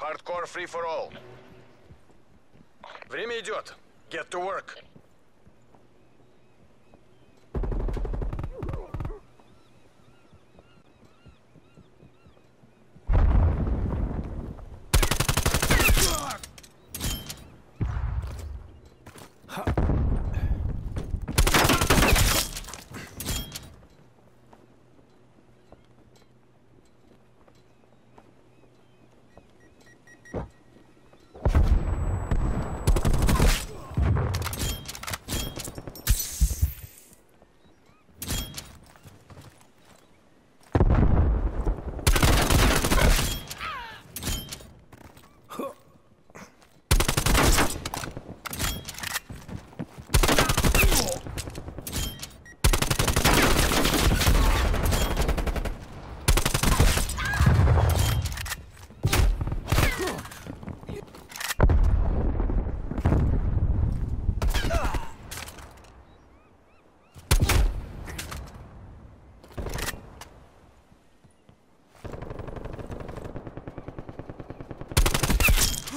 Hardcore free for all. Время идет. Get to work.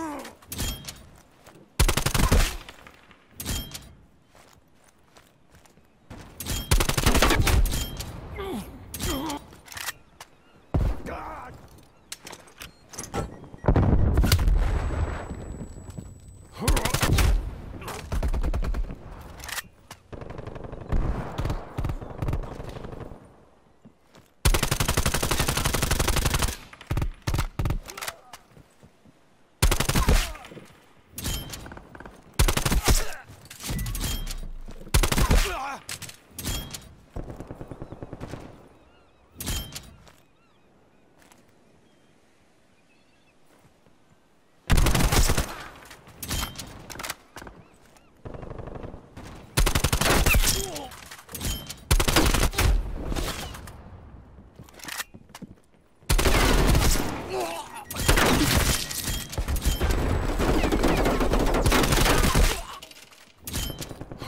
Strafe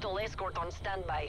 VTOL escort on standby.